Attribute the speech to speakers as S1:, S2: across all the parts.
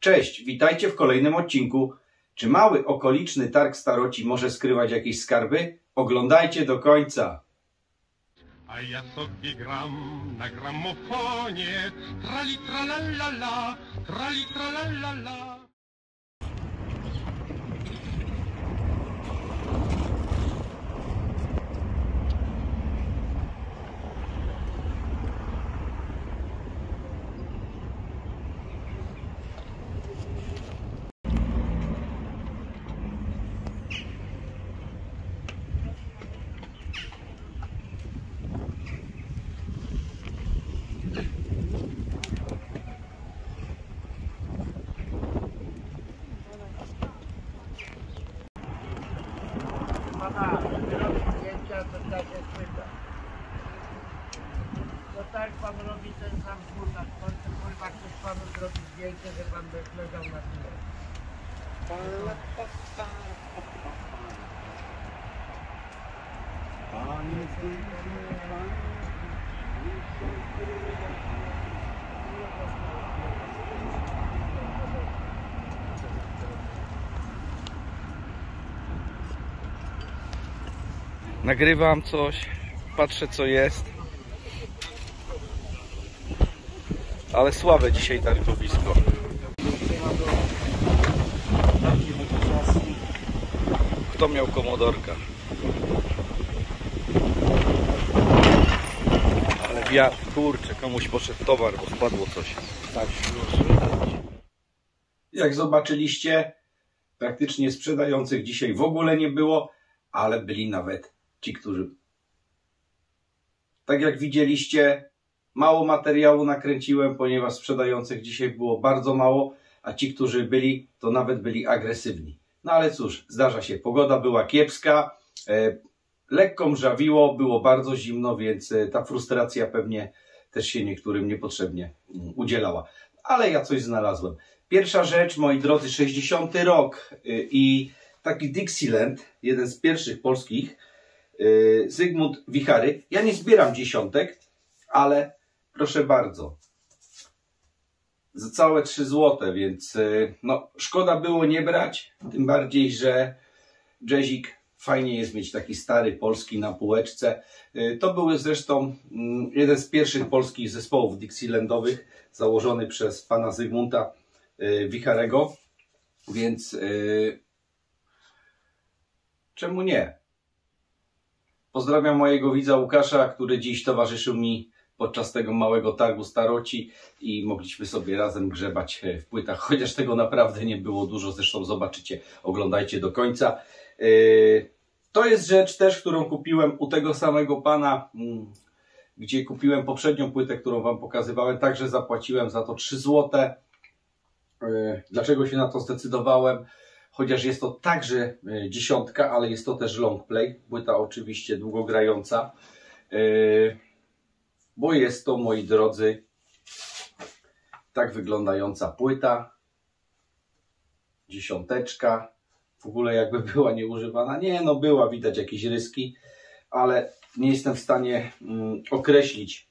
S1: Cześć, witajcie w kolejnym odcinku. Czy mały okoliczny targ staroci może skrywać jakieś skarby? Oglądajcie do końca.
S2: A ja sobie gram na gramofonie Trali tralalala, trali tralalala
S3: Mama, robi zdjęcia, to tak jak pyta. To tak pan robi ten sam w butach. Pan chce kurwa ktoś panu zrobi zdjęcie, że pan by leżał na tyle.
S1: Nagrywam coś, patrzę co jest. Ale słabe dzisiaj targowisko. Kto miał komodorka? Ale wiatr, kurczę, komuś poszedł towar, bo spadło coś. Tak, Jak zobaczyliście, praktycznie sprzedających dzisiaj w ogóle nie było, ale byli nawet ci, którzy. Tak jak widzieliście, mało materiału nakręciłem, ponieważ sprzedających dzisiaj było bardzo mało, a ci, którzy byli, to nawet byli agresywni. No ale cóż, zdarza się. Pogoda była kiepska, e, lekko mrzawiło, było bardzo zimno, więc e, ta frustracja pewnie też się niektórym niepotrzebnie mm, udzielała. Ale ja coś znalazłem. Pierwsza rzecz, moi drodzy, 60 rok y, i taki Dixieland, jeden z pierwszych polskich, Zygmunt Wichary. Ja nie zbieram dziesiątek, ale proszę bardzo, za całe 3 złote, więc y, no, szkoda było nie brać, tym bardziej, że jazzik fajnie jest mieć taki stary polski na półeczce. Y, To był zresztą mm, jeden z pierwszych polskich zespołów Dixielandowych, założony przez pana Zygmunta y, Wicharego, więc czemu nie? Pozdrawiam mojego widza Łukasza, który dziś towarzyszył mi podczas tego małego targu staroci i mogliśmy sobie razem grzebać e, w płytach, chociaż tego naprawdę nie było dużo, zresztą zobaczycie, oglądajcie do końca. Yy, To jest rzecz też, którą kupiłem u tego samego pana, mm, gdzie kupiłem poprzednią płytę, którą wam pokazywałem, także zapłaciłem za to 3 złote. Yy, Dlaczego się na to zdecydowałem? Chociaż jest to także e, dziesiątka, ale jest to też long play. Płyta oczywiście długogrająca. E, Bo jest to, moi drodzy, tak wyglądająca płyta. Dziesiąteczka. W ogóle jakby była nieużywana. Nie, no była, widać jakieś ryski, ale nie jestem w stanie mm, określić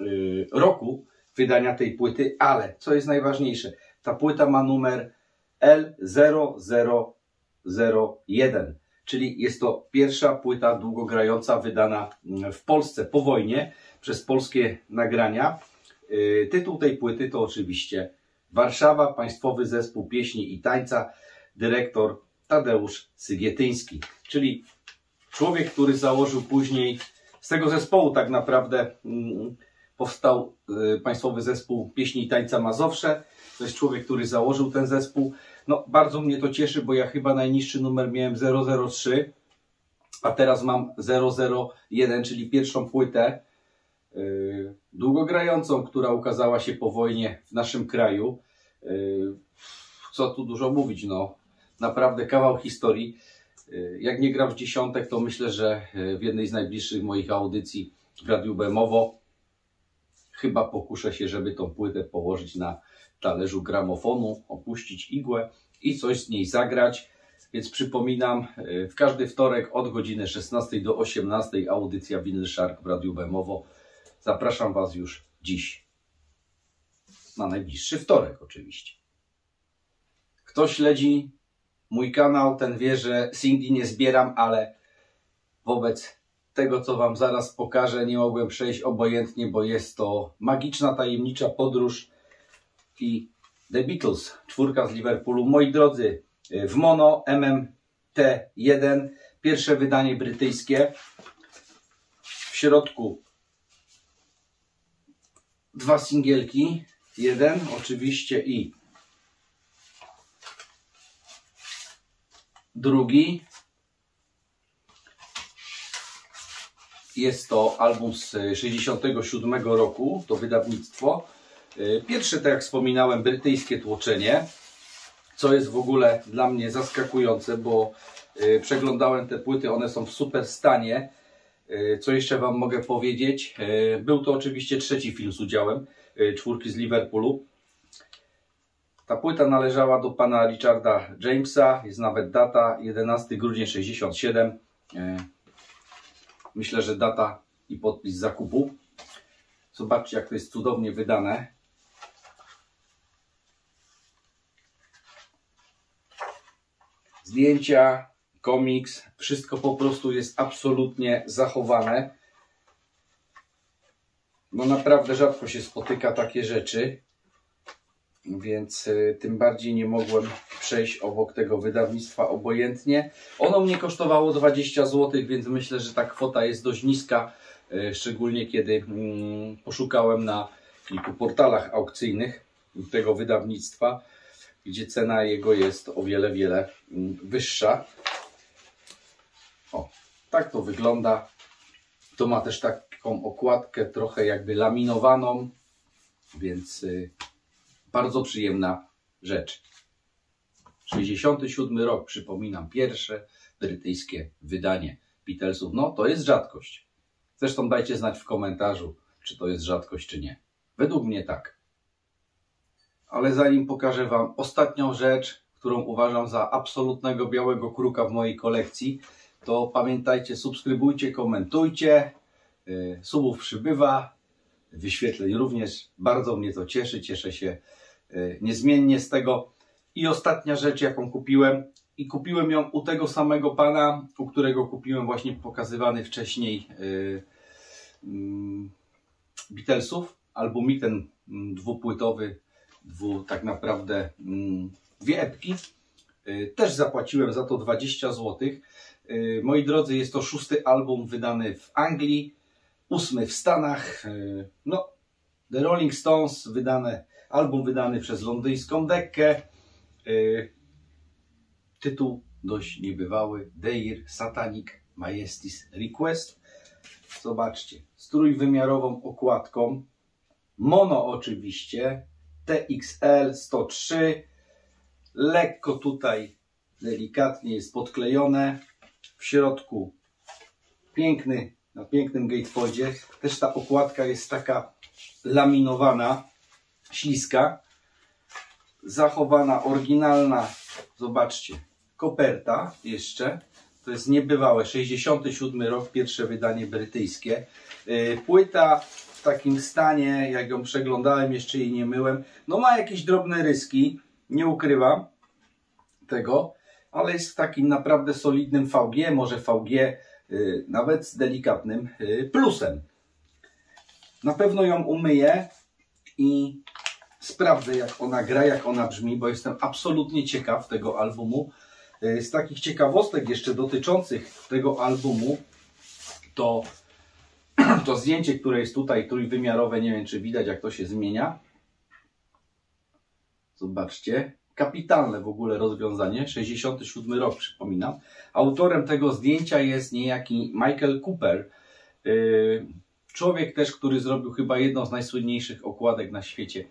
S1: y, roku wydania tej płyty, ale co jest najważniejsze, ta płyta ma numer L0001, czyli jest to pierwsza płyta długogrająca wydana mm, w Polsce po wojnie przez polskie nagrania. Yy, Tytuł tej płyty to oczywiście Warszawa, Państwowy Zespół Pieśni i Tańca, dyrektor Tadeusz Sygietyński, czyli człowiek, który założył później z tego zespołu tak naprawdę mm, powstał y, Państwowy Zespół Pieśni i Tańca Mazowsze. To jest człowiek, który założył ten zespół. No, bardzo mnie to cieszy, bo ja chyba najniższy numer miałem 003, a teraz mam 001, czyli pierwszą płytę yy, długogrającą, która ukazała się po wojnie w naszym kraju. Yy, co tu dużo mówić, no naprawdę kawał historii. Jak nie gram w dziesiątek, to myślę, że w jednej z najbliższych moich audycji w Radiu Bemowo chyba pokuszę się, żeby tą płytę położyć na talerzu gramofonu, opuścić igłę i coś z niej zagrać. Więc przypominam, yy, w każdy wtorek od godziny 16 do 18 audycja Vinyl Shark w Radiu Bemowo. Zapraszam Was już dziś. Na najbliższy wtorek oczywiście. Kto śledzi mój kanał, ten wie, że singli nie zbieram, ale wobec tego, co Wam zaraz pokażę, nie mogłem przejść obojętnie, bo jest to magiczna, tajemnicza podróż i The Beatles, czwórka z Liverpoolu. Moi drodzy, w mono MMT1, pierwsze wydanie brytyjskie. W środku dwa singielki, jeden oczywiście i drugi. Jest to album z 67 roku, to wydawnictwo. Pierwsze, tak jak wspominałem, brytyjskie tłoczenie, co jest w ogóle dla mnie zaskakujące, bo y, przeglądałem te płyty, one są w super stanie. Co jeszcze Wam mogę powiedzieć? Był to oczywiście trzeci film z udziałem czwórki z Liverpoolu. Ta płyta należała do pana Richarda Jamesa, jest nawet data 11 grudzień 67. Myślę, że data i podpis zakupu. Zobaczcie, jak to jest cudownie wydane. Zdjęcia, komiks, wszystko po prostu jest absolutnie zachowane. No naprawdę rzadko się spotyka takie rzeczy, więc y, tym bardziej nie mogłem przejść obok tego wydawnictwa obojętnie. Ono mnie kosztowało 20 zł, więc myślę, że ta kwota jest dość niska, y, szczególnie kiedy mm, poszukałem na kilku portalach aukcyjnych tego wydawnictwa gdzie cena jego jest o wiele, wiele mm, wyższa. O, tak to wygląda. To ma też taką okładkę trochę jakby laminowaną, więc y, bardzo przyjemna rzecz. 67 rok, przypominam, pierwsze brytyjskie wydanie Beatlesów. No, to jest rzadkość. Zresztą dajcie znać w komentarzu, czy to jest rzadkość, czy nie. Według mnie tak. Ale zanim pokażę Wam ostatnią rzecz, którą uważam za absolutnego białego kruka w mojej kolekcji, to pamiętajcie, subskrybujcie, komentujcie. Y, subów przybywa, wyświetleń również. Bardzo mnie to cieszy, cieszę się y, niezmiennie z tego. I ostatnia rzecz, jaką kupiłem, i kupiłem ją u tego samego pana, u którego kupiłem właśnie pokazywany wcześniej yy, yy, Beatlesów, albumik ten mm, dwupłytowy dwu, tak naprawdę mm, dwie epki. Y, też zapłaciłem za to 20 zł. Moi drodzy, jest to szósty album wydany w Anglii, ósmy w Stanach. Y, no, The Rolling Stones, wydane, album wydany przez londyńską dekkę. Tytuł dość niebywały. Deir Satanic Majestis Request. Zobaczcie, z trójwymiarową okładką. Mono oczywiście, TXL 103. Lekko tutaj delikatnie jest podklejone. W środku piękny, na pięknym gatefoldzie. Też ta okładka jest taka laminowana, śliska. Zachowana, oryginalna, zobaczcie, koperta jeszcze. To jest niebywałe, 67 rok, pierwsze wydanie brytyjskie. Y, płyta takim stanie, jak ją przeglądałem, jeszcze jej nie myłem. No ma jakieś drobne ryski, nie ukrywam tego, ale jest w takim naprawdę solidnym VG, może VG nawet z delikatnym y, plusem. Na pewno ją umyję i sprawdzę jak ona gra, jak ona brzmi, bo jestem absolutnie ciekaw tego albumu. Y, z takich ciekawostek jeszcze dotyczących tego albumu to to zdjęcie, które jest tutaj trójwymiarowe, nie wiem czy widać jak to się zmienia. Zobaczcie, kapitalne w ogóle rozwiązanie, 67 rok przypominam. Autorem tego zdjęcia jest niejaki Michael Cooper, yy, człowiek też, który zrobił chyba jedną z najsłynniejszych okładek na świecie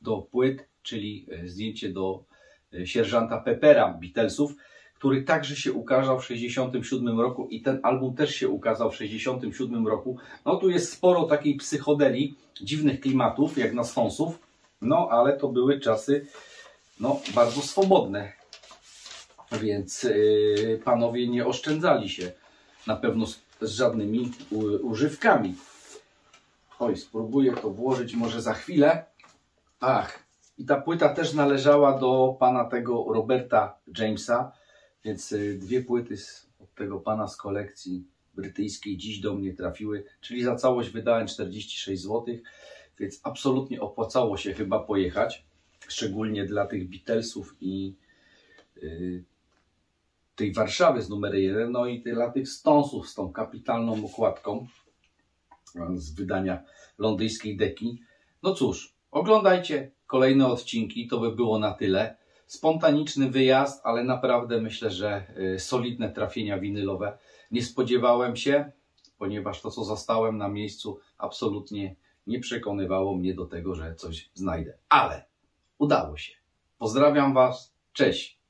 S1: do płyt, czyli yy, zdjęcie do yy, sierżanta Peppera Beatlesów który także się ukazał w 67 roku i ten album też się ukazał w 67 roku. No tu jest sporo takiej psychodeli, dziwnych klimatów, jak na Stonsów, no ale to były czasy no, bardzo swobodne, więc yy, panowie nie oszczędzali się na pewno z, z żadnymi u, używkami. Oj, spróbuję to włożyć może za chwilę. Ach, I ta płyta też należała do pana tego Roberta Jamesa, więc y, dwie płyty z, od tego pana z kolekcji brytyjskiej dziś do mnie trafiły, czyli za całość wydałem 46 zł, więc absolutnie opłacało się chyba pojechać, szczególnie dla tych Beatlesów i y, tej Warszawy z numer 1, no i dla tych Stonesów z tą kapitalną okładką z wydania londyńskiej deki. No cóż, oglądajcie kolejne odcinki, to by było na tyle. Spontaniczny wyjazd, ale naprawdę myślę, że y, solidne trafienia winylowe. Nie spodziewałem się, ponieważ to, co zastałem na miejscu, absolutnie nie przekonywało mnie do tego, że coś znajdę. Ale udało się. Pozdrawiam Was. Cześć.